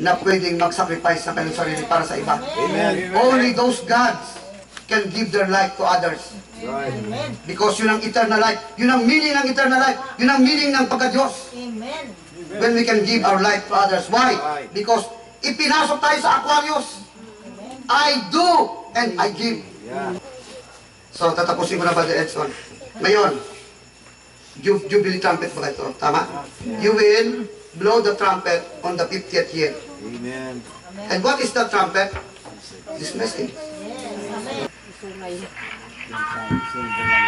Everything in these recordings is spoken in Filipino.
na pwedeng mag-sacrifice ng kanilang sarili para sa iba. Amen. Only those gods can give their life to others. Right. Because yun ang eternal life. Yun ang meaning ng eternal life. Yun ang meaning ng pagka-Diyos. Amen. When we can give our life to others. Why? Because ipinasok tayo sa Aquarius. I do and I give. Yeah. So, tatapusin ko na Brother Edson. Ngayon, ju Jubilee trumpet ba ito? Tama? You will blow the trumpet on the 50th year. Amen. And what is the trumpet? This message. Yeah.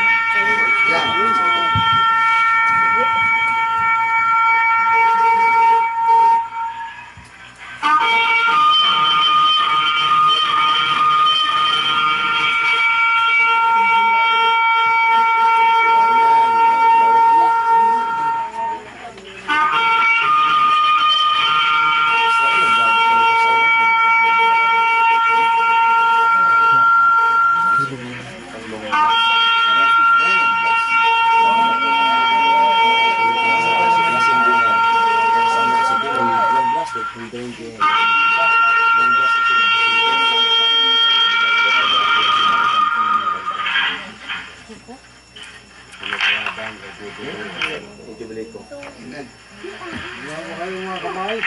ko. Ano ka lang bang i-jubilate ko? Amen. Ano ka lang mga kamay?